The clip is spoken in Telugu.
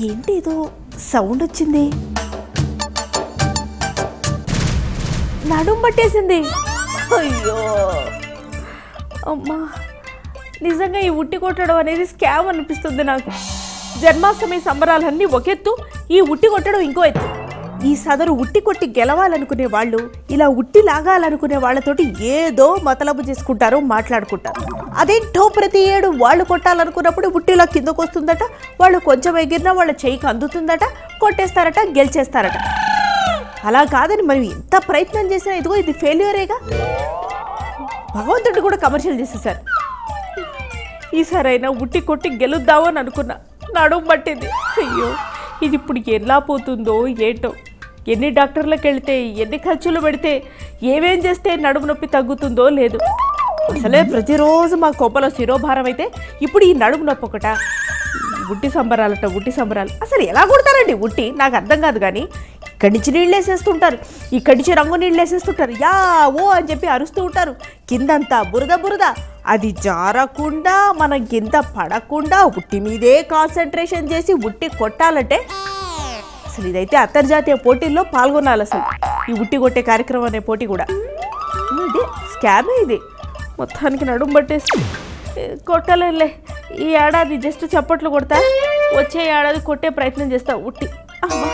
ఏంటి ఏదో సౌండ్ వచ్చింది. నడుం పట్టేసింది. అయ్యో! అమ్మా! నిజంగా ఈ ఉట్టి కొట్టడం అనేది స్కామ్ అనిపిస్తుంది నాకు. జన్మాష్టమి సంబరాలన్నీ ఒకెత్తు ఈ ఉట్టి కొట్టడం ఇంకో ఎత్తు. ఈ సదరు ఉట్టి కొట్టి గెలవాలనుకునే వాళ్ళు ఇలా ఉట్టి లాగాలనుకునే వాళ్ళతోటి ఏదో మతలబు చేసుకుంటారు మాట్లాడుకుంటారు. అదేంటో ప్రతి ఏడు వాళ్ళు కొట్టాలనుకున్నప్పుడు ఉట్టిలా కిందకు వస్తుందట వాళ్ళు కొంచెం ఎగిరినా వాళ్ళ చేయికి అందుతుందట కొట్టేస్తారట గెలిచేస్తారట. అలా కాదని మనం ఎంత ప్రయత్నం చేసినా ఇదిగో ఇది ఫెయిల్యూరేగా? భగవంతుడు కూడా కమర్షియల్ చేసేసారు ఈసారైనా ఉట్టి కొట్టి గెలుద్దామని అనుకున్నా నడుము పట్టింది అయ్యో ఇది ఇప్పుడు ఎలా పోతుందో ఏంటో. ఎన్ని డాక్టర్లకు వెళితే ఎన్ని ఖర్చులు పెడితే ఏమేం చేస్తే నడుము నొప్పి తగ్గుతుందో లేదు. అసలే ప్రతిరోజు మా కోపలో శిరోభారం అయితే ఇప్పుడు ఈ నడుము నొప్పి ఒకట ఉట్టి సంబరాలట ఉట్టి సంబరాలు. అసలు ఎలా కొడతారండి ఉట్టి? నాకు అర్థం కాదు కానీ ఇక్కడి నుంచి నీళ్ళు వేసేస్తుంటారు ఇక్కడి నుంచి రంగు నీళ్ళు వేసేస్తుంటారు యా ఓ అని చెప్పి అరుస్తూ ఉంటారు. కిందంతా బురద బురద. అది జారకుండా మనం కింద పడకుండా ఉట్టి మీదే కాన్సన్ట్రేషన్ చేసి ఉట్టి కొట్టాలంటే అసలు ఇదైతే అంతర్జాతీయ పోటీల్లో పాల్గొనాలి అసలు. ఈ ఉట్టి కొట్టే కార్యక్రమం అనే పోటీ కూడా. ఇది స్కామే ఇది? మొత్తానికి నడుము పట్టేసి కొట్టలేలే ఈ ఏడాది జస్ట్ చప్పట్లు కొడతా వచ్చే ఏడాది కొట్టే ప్రయత్నం చేస్తా ఉట్టి. అమ్మా.